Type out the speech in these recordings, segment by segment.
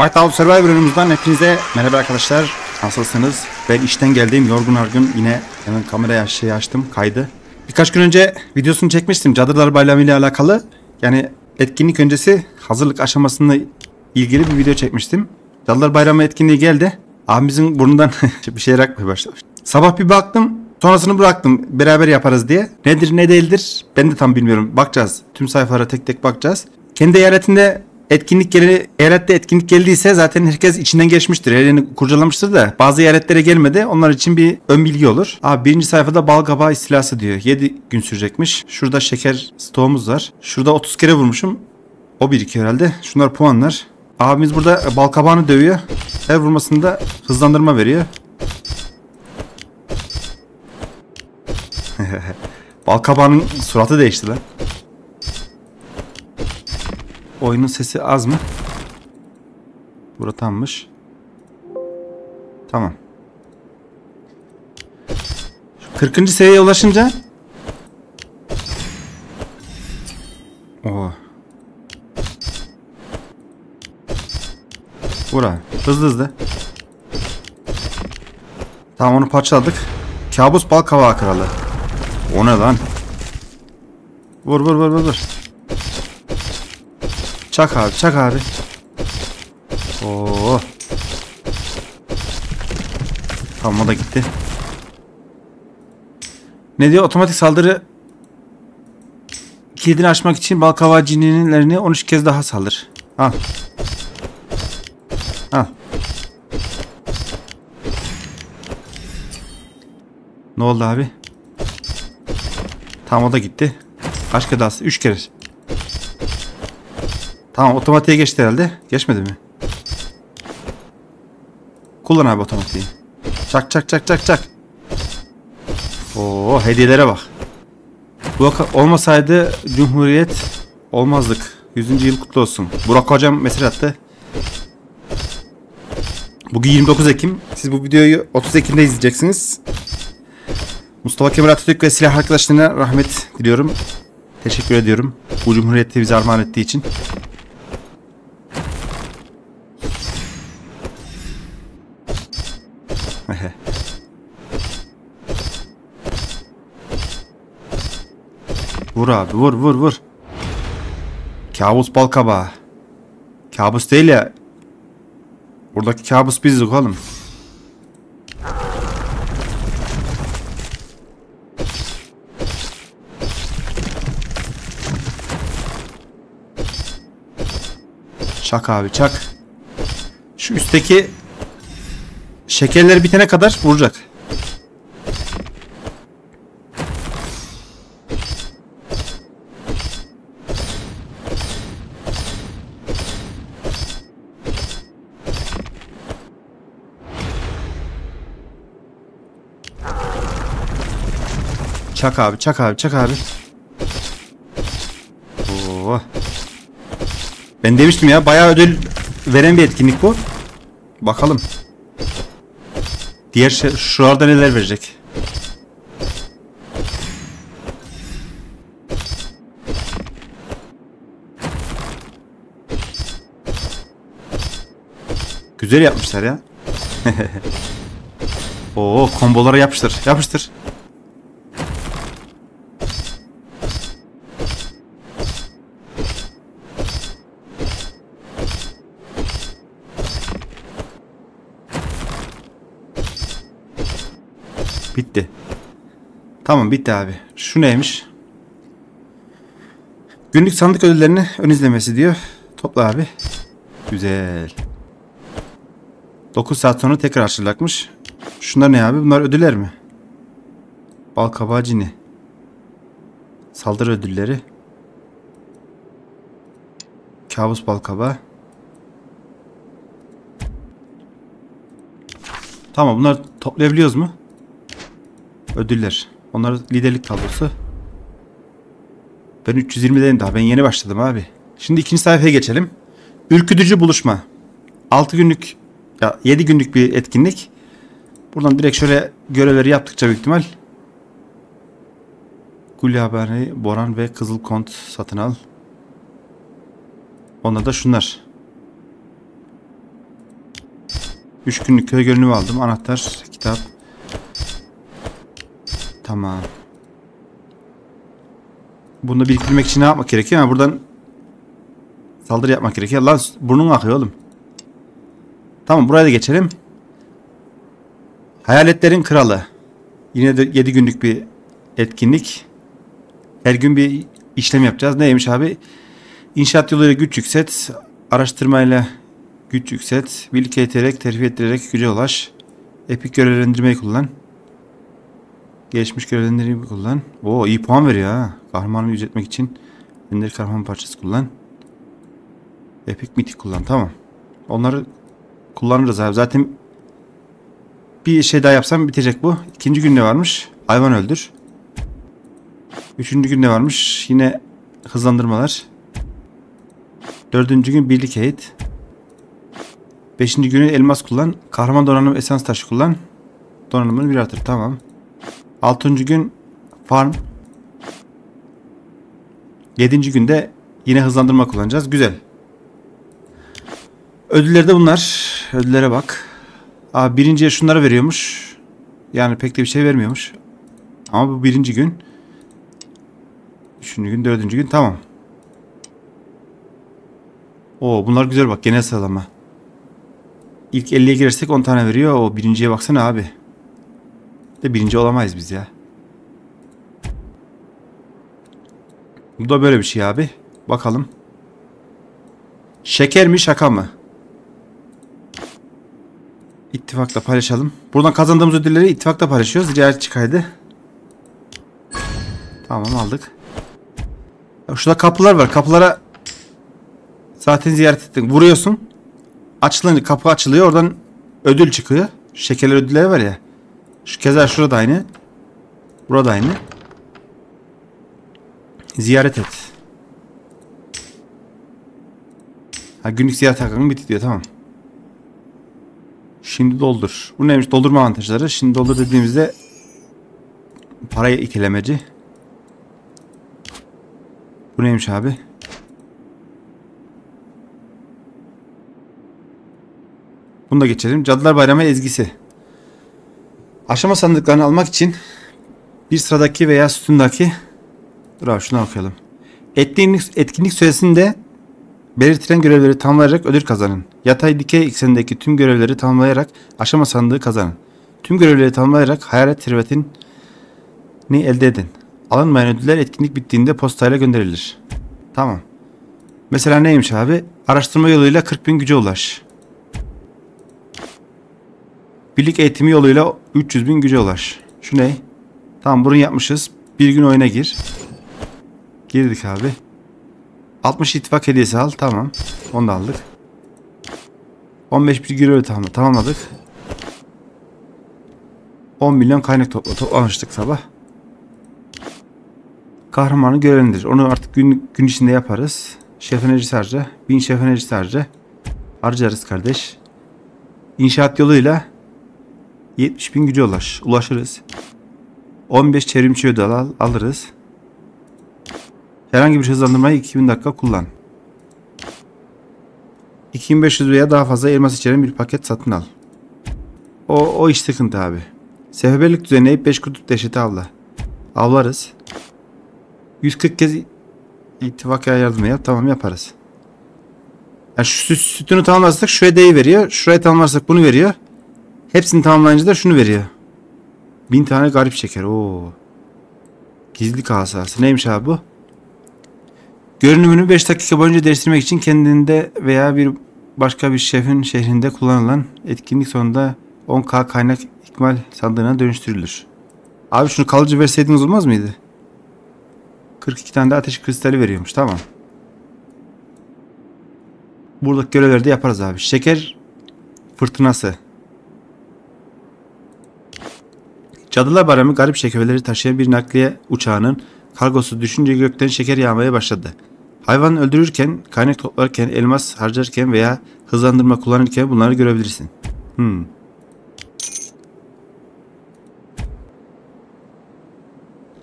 Whiteout Survivor bölümümüzden hepinize merhaba arkadaşlar. Nasılsınız? Ben işten geldim yorgun argın yine hemen kamerayı şey açtım kaydı. Birkaç gün önce videosunu çekmiştim Cadırlar Bayramı ile alakalı. Yani etkinlik öncesi hazırlık aşamasında ilgili bir video çekmiştim. Cadırlar Bayramı etkinliği geldi. Abimizin burnundan bir şey akmaya başladı. Sabah bir baktım sonrasını bıraktım beraber yaparız diye. Nedir ne değildir ben de tam bilmiyorum. Bakacağız. Tüm sayfalara tek tek bakacağız. Kendi eyaletinde etkinlik geli, eyalette etkinlik geldiyse zaten herkes içinden geçmiştir. Yerini kurcalamıştır da bazı eyaletlere gelmedi. Onlar için bir ön bilgi olur. Abi birinci sayfada bal kabağı istilası diyor. 7 gün sürecekmiş. Şurada şeker stoğumuz var. Şurada 30 kere vurmuşum. O birikiyor herhalde. Şunlar puanlar. Abimiz burada bal kabağını dövüyor. Her vurmasında hızlandırma veriyor. bal kabağının suratı değişti lan. Oyunun sesi az mı? Bura tammış. Tamam. 40. seviyeye ulaşınca Oo. Bura. Hızlı hızlı. Tamam onu parçaladık. Kabus bal kavağı kralı. O ne lan? Vur vur vur vur vur. Çak abi çak abi. Oo. Tamam o da gitti. Ne diyor? Otomatik saldırı kilidini açmak için balkava cinnilerini 13 kez daha saldır. Al. Al. Ne oldu abi? Tamam o da gitti. Kaç kere daha? 3 kere. Tamam otomatiğe geçti herhalde. Geçmedi mi? Kullan abi otomatiği. Çak çak çak çak çak. Oo hediyelere bak. Bu olmasaydı Cumhuriyet olmazdık. 100. yıl kutlu olsun. Burak hocam mesaj attı. Bugün 29 Ekim. Siz bu videoyu 30 Ekim'de izleyeceksiniz. Mustafa Kemal Atatürk ve silah arkadaşlarına rahmet diliyorum. Teşekkür ediyorum. Bu cumhuriyeti bize armağan ettiği için. Vur abi vur vur vur. Kabus balkabağı. Kabus değil ya. Buradaki kabus biziz oğlum. Çak abi çak. Şu üstteki şekerler bitene kadar vuracak. Çak abi çak abi çak abi. Oo. Ben demiştim ya bayağı ödül veren bir etkinlik bu. Bakalım. Diğer şey, şuralarda neler verecek. Güzel yapmışlar ya. Oo kombolara yapıştır. Yapıştır. Tamam bitti abi. Şu neymiş? Günlük sandık ödüllerini ön izlemesi diyor. Topla abi. Güzel. 9 saat sonra tekrar açılacakmış. Şunlar ne abi? Bunlar ödüller mi? Balkabağı cini. Saldırı ödülleri. Kabus balkabağı. Tamam bunlar toplayabiliyoruz mu? Ödüller. Onlar liderlik tablosu. Ben 320'deyim daha. Ben yeni başladım abi. Şimdi ikinci sayfaya geçelim. Ürkütücü buluşma. 6 günlük ya 7 günlük bir etkinlik. Buradan direkt şöyle görevleri yaptıkça büyük ihtimal Gulyabani, Boran ve Kızıl Kont satın al. Onlar da şunlar. 3 günlük köy görünümü aldım. Anahtar, kitap. Tamam. Bunu biriktirmek için ne yapmak gerekiyor? Ha, buradan saldırı yapmak gerekiyor. Lan burnun akıyor oğlum. Tamam buraya da geçelim. Hayaletlerin Kralı. Yine de 7 günlük bir etkinlik. Her gün bir işlem yapacağız. Neymiş abi? İnşaat yoluyla güç yükselt. Araştırmayla güç yükselt. Birlik eğiterek, terfi ettirerek güce ulaş. Epik görevlendirmeyi kullan. Gelişmiş görevlendirmeyi kullan. Oo iyi puan veriyor ha. Kahramanı yüceltmek için. Ender kahraman parçası kullan. Epik mitik kullan. Tamam. Onları kullanırız abi. Zaten bir şey daha yapsam bitecek bu. İkinci gün ne varmış? Hayvan öldür. Üçüncü gün ne varmış? Yine hızlandırmalar. Dördüncü gün birlik eğit. Beşinci günü elmas kullan. Kahraman donanım esans taşı kullan. Donanımını bir artır. Tamam. Altıncı gün farm. Yedinci günde yine hızlandırma kullanacağız. Güzel. Ödülleri de bunlar. Ödüllere bak. Aa, birinciye şunları veriyormuş. Yani pek de bir şey vermiyormuş. Ama bu birinci gün. Üçüncü gün, dördüncü gün tamam. Oo bunlar güzel bak genel sıralama. İlk 50'ye girersek 10 tane veriyor. O birinciye baksana abi. De birinci olamayız biz ya. Bu da böyle bir şey abi. Bakalım. Şeker mi şaka mı? İttifakla paylaşalım. Buradan kazandığımız ödülleri ittifakla paylaşıyoruz. Ziyaretçi kaydı. Tamam aldık. Ya şurada kapılar var. Kapılara zaten ziyaret ettin. Vuruyorsun. Açılınca kapı açılıyor. Oradan ödül çıkıyor. Şekerler ödülleri var ya. Şu keza şurada aynı. Burada aynı. Ziyaret et. Ha günlük ziyaret hakkın bitti diyor tamam. Şimdi doldur. Bu neymiş? Doldurma avantajları. Şimdi doldur dediğimizde parayı ikilemeci. Bu neymiş abi? Bunu da geçelim. Cadılar Bayramı ezgisi. Aşama sandıklarını almak için bir sıradaki veya sütundaki Dur abi şunu okuyalım. Etkinlik, etkinlik süresinde belirtilen görevleri tamamlayarak ödül kazanın. Yatay dikey eksenindeki tüm görevleri tamamlayarak aşama sandığı kazanın. Tüm görevleri tamamlayarak hayalet servetini elde edin. Alınmayan ödüller etkinlik bittiğinde postayla gönderilir. Tamam. Mesela neymiş abi? Araştırma yoluyla 40 bin güce ulaş. Birlik eğitimi yoluyla 300 bin güce ulaş. Şu ne? Tamam bunu yapmışız. Bir gün oyuna gir. Girdik abi. 60 ittifak hediyesi al. Tamam. Onu da aldık. 15 bir görevi tamam, tamamladık. 10 milyon kaynak topla. Toplamıştık sabah. Kahramanı görevlendir. Onu artık gün, gün içinde yaparız. Şef enerjisi harca. 1000 şef enerjisi harca. Harcarız kardeş. İnşaat yoluyla 70 bin gücü ulaş. Ulaşırız. 15 çevrimçi ödül al, alırız. Herhangi bir hızlandırmayı 2000 dakika kullan. 2500 veya daha fazla elmas içeren bir paket satın al. O, o iş sıkıntı abi. Seferberlik düzenleyip 5 kutu dehşeti avla. Avlarız. 140 kez ittifaka yardım yap. Tamam yaparız. Yani şu sütünü tamamlarsak şu hediyeyi veriyor. Şurayı tamamlarsak bunu veriyor. Hepsini tamamlayınca da şunu veriyor. Bin tane garip şeker. Oo. Gizli kasası. Neymiş abi bu? Görünümünü 5 dakika boyunca değiştirmek için kendinde veya bir başka bir şefin şehrinde kullanılan etkinlik sonunda 10k kaynak ikmal sandığına dönüştürülür. Abi şunu kalıcı verseydiniz olmaz mıydı? 42 tane de ateş kristali veriyormuş. Tamam. Buradaki görevleri de yaparız abi. Şeker fırtınası. Cadılar Bayramı garip şekerleri taşıyan bir nakliye uçağının kargosu düşünce gökten şeker yağmaya başladı. Hayvan öldürürken, kaynak toplarken, elmas harcarken veya hızlandırma kullanırken bunları görebilirsin. Hmm.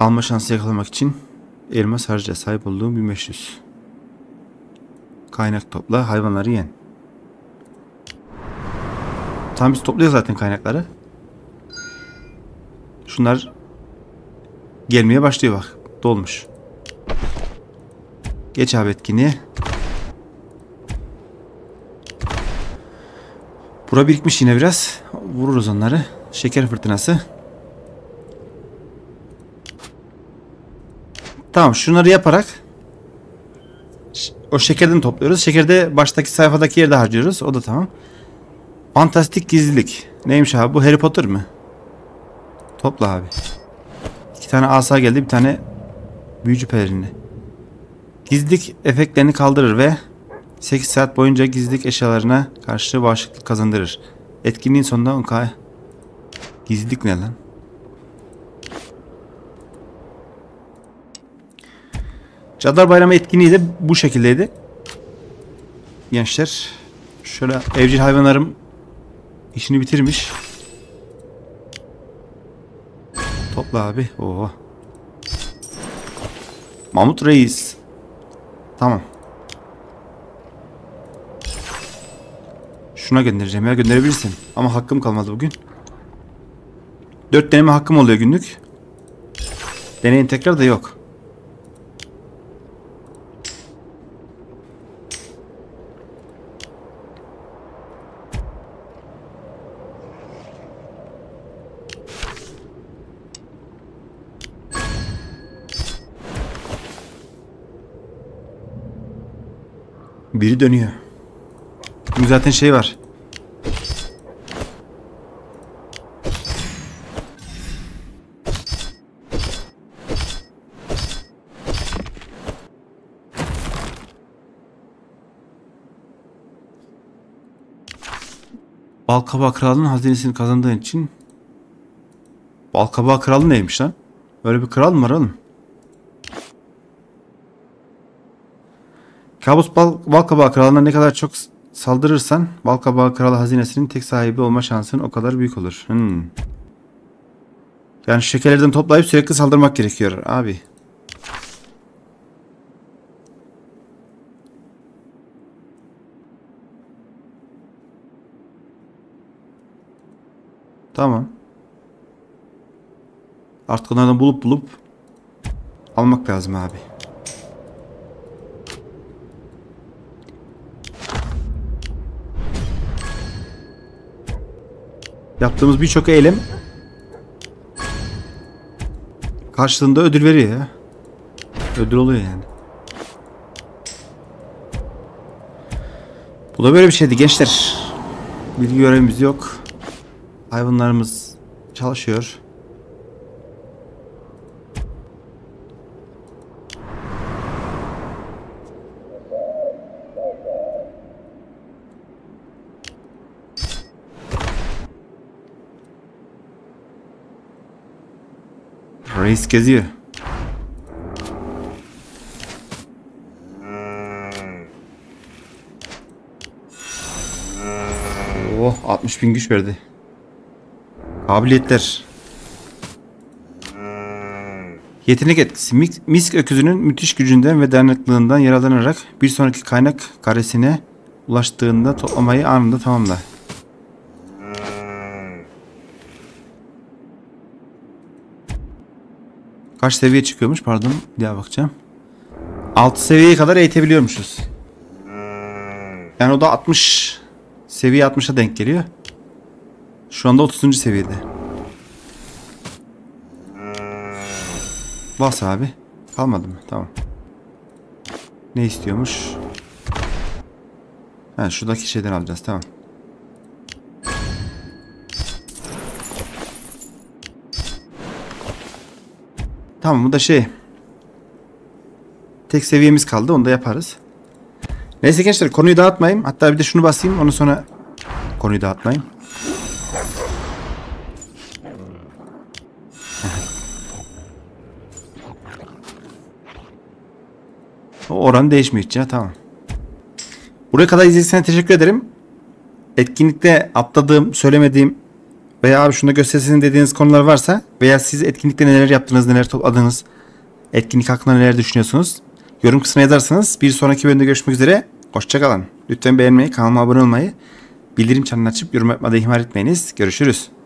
Alma şansı yakalamak için elmas harca sahip olduğum 1500. Kaynak topla, hayvanları yen. Ortağımız topluyor zaten kaynakları. Şunlar gelmeye başlıyor bak. Dolmuş. Geç abi etkinliğe. Bura birikmiş yine biraz. Vururuz onları. Şeker fırtınası. Tamam şunları yaparak o şekerden topluyoruz. Şekerde baştaki sayfadaki yerde harcıyoruz. O da tamam. Fantastik gizlilik. Neymiş abi bu Harry Potter mı? Topla abi. İki tane asa geldi bir tane büyücü pelerini. Gizlilik efektlerini kaldırır ve 8 saat boyunca gizlilik eşyalarına karşı bağışıklık kazandırır. Etkinliğin sonunda 10k. Gizlilik ne lan? Cadılar Bayramı etkinliği de bu şekildeydi. Gençler şöyle evcil hayvanlarım işini bitirmiş. Topla abi. Oo. Mahmut Reis. Tamam. Şuna göndereceğim ya gönderebilirsin. Ama hakkım kalmadı bugün. Dört deneme hakkım oluyor günlük. Deneyin tekrar da yok. Biri dönüyor. Çünkü zaten şey var. Balkabağı Kralı'nın hazinesini kazandığın için Balkabağı Kralı neymiş lan? Böyle bir kral mı var oğlum? Kabus bal, Balkabağı Kralı'na ne kadar çok saldırırsan Balkabağı Kralı hazinesinin tek sahibi olma şansın o kadar büyük olur. Hmm. Yani şekerlerden toplayıp sürekli saldırmak gerekiyor abi. Tamam. Artık onlardan bulup bulup almak lazım abi. Yaptığımız birçok eylem karşılığında ödül veriyor. Ödül oluyor yani. Bu da böyle bir şeydi gençler. Bilgi görevimiz yok. Hayvanlarımız çalışıyor. Reis geziyor. Oh 60 bin güç verdi. Kabiliyetler. Yetenek etkisi. Mis- Misk öküzünün müthiş gücünden ve dayanıklılığından yararlanarak bir sonraki kaynak karesine ulaştığında toplamayı anında tamamla. Kaç seviye çıkıyormuş pardon bir bakacağım. 6 seviyeye kadar eğitebiliyormuşuz. Yani o da 60 seviye 60'a denk geliyor. Şu anda 30. seviyede. Bas abi. Kalmadı mı? Tamam. Ne istiyormuş? Ha şuradaki şeyden alacağız tamam. Tamam bu da şey. Tek seviyemiz kaldı onu da yaparız. Neyse gençler konuyu dağıtmayayım. Hatta bir de şunu basayım ondan sonra konuyu dağıtmayayım. O oran değişmiyor hiç ya tamam. Buraya kadar izlediğiniz teşekkür ederim. Etkinlikte atladığım, söylemediğim veya abi şunu göstersin dediğiniz konular varsa veya siz etkinlikte neler yaptınız, neler topladınız, etkinlik hakkında neler düşünüyorsunuz? Yorum kısmına yazarsanız bir sonraki bölümde görüşmek üzere. Hoşçakalın. Lütfen beğenmeyi, kanalıma abone olmayı, bildirim çanını açıp yorum yapmayı ihmal etmeyiniz. Görüşürüz.